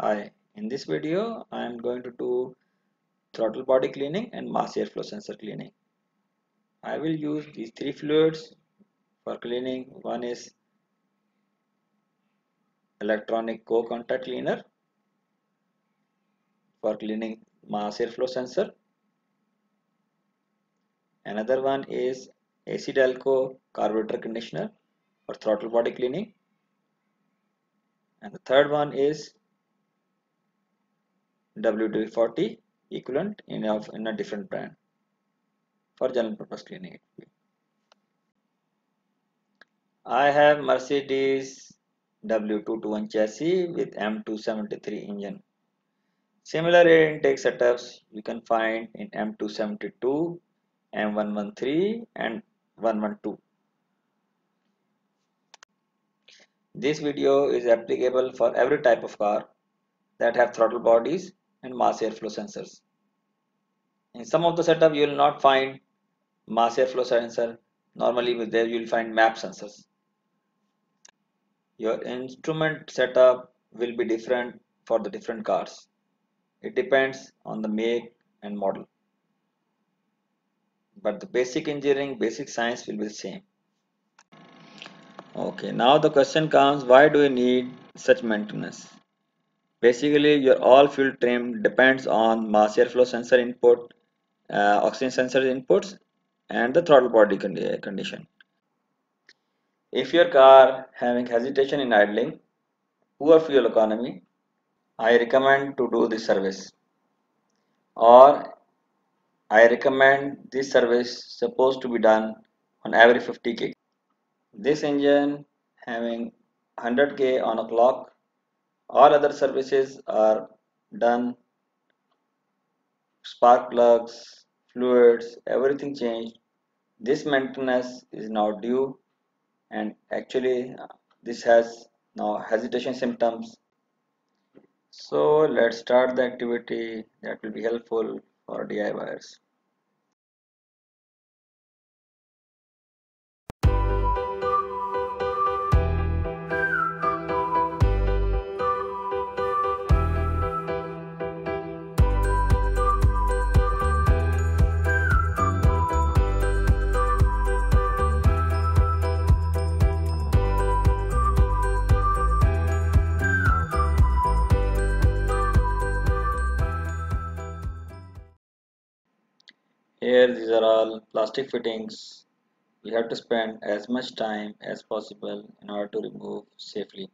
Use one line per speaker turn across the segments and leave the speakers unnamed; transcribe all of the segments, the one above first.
Hi, in this video I am going to do throttle body cleaning and mass airflow sensor cleaning. I will use these three fluids for cleaning. One is electronic co-contact cleaner for cleaning mass airflow sensor. Another one is AC Delco carburetor conditioner for throttle body cleaning. And the third one is WD-40 equivalent in a, in a different brand for general purpose cleaning. I have Mercedes W221 chassis with M273 engine. Similar air intake setups you can find in M272, M113 and 112. This video is applicable for every type of car that have throttle bodies and mass airflow sensors. In some of the setup you will not find mass airflow sensor. Normally there you will find map sensors. Your instrument setup will be different for the different cars. It depends on the make and model. But the basic engineering, basic science will be the same. Okay, now the question comes why do we need such maintenance? Basically, your all fuel trim depends on mass airflow sensor input, uh, oxygen sensor inputs, and the throttle body condition. If your car having hesitation in idling, poor fuel economy, I recommend to do this service. Or I recommend this service supposed to be done on every 50 k. This engine having 100k on a clock all other services are done. Spark plugs fluids everything changed. This maintenance is now due and actually uh, this has now hesitation symptoms. So let's start the activity that will be helpful for DIYers these are all plastic fittings. We have to spend as much time as possible in order to remove safely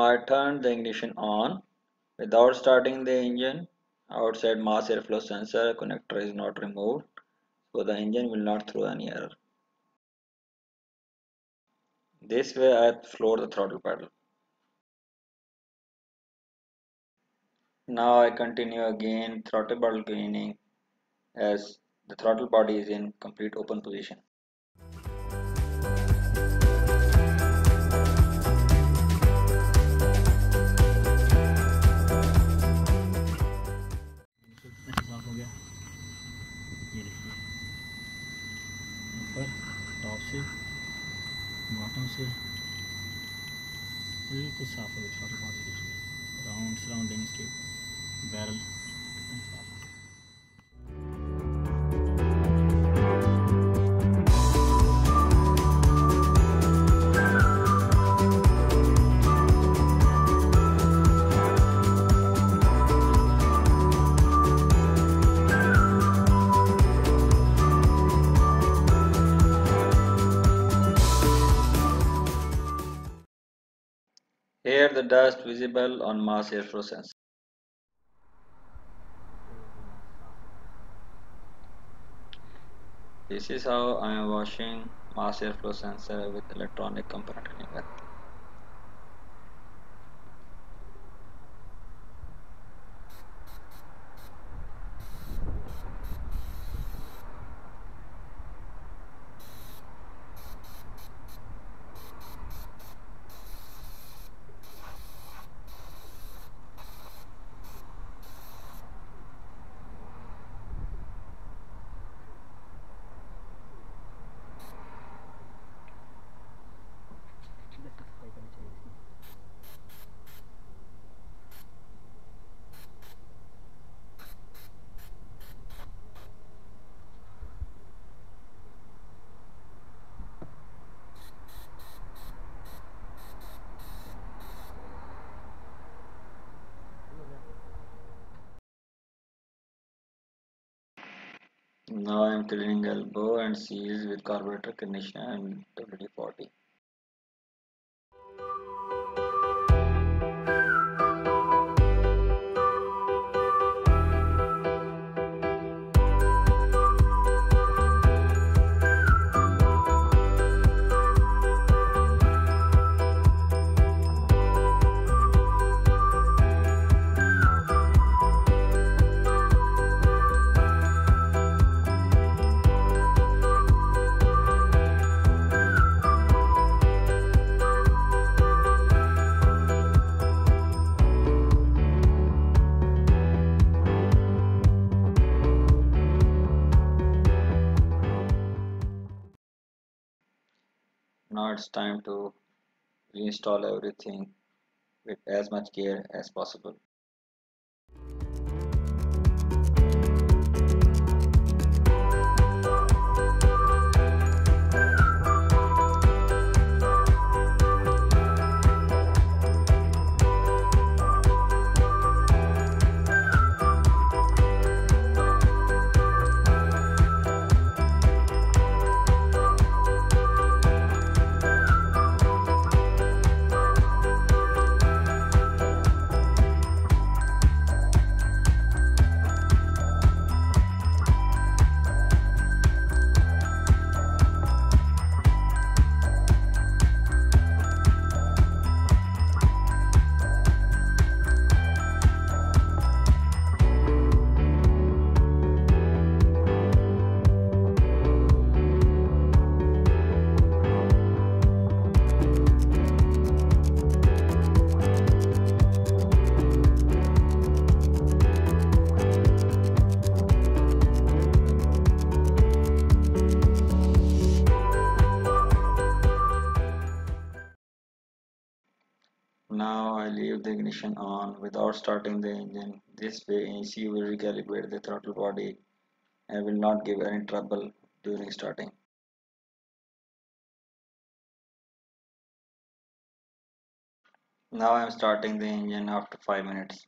Now I turned the ignition on. Without starting the engine, outside mass airflow sensor connector is not removed, so the engine will not throw any error. This way I floor the throttle pedal. Now I continue again throttle pedal cleaning as the throttle body is in complete open position.
से बिल्कुल साफ़ हो गई round surrounding इसके barrel
the dust visible on mass airflow sensor. This is how I am washing mass airflow sensor with electronic component cleaner. Now I am cleaning elbow and seals with carburetor conditioner and WD-40. Now it's time to reinstall everything with as much care as possible. Ignition on without starting the engine. This way ECU will recalibrate the throttle body and will not give any trouble during starting. Now I am starting the engine after 5 minutes.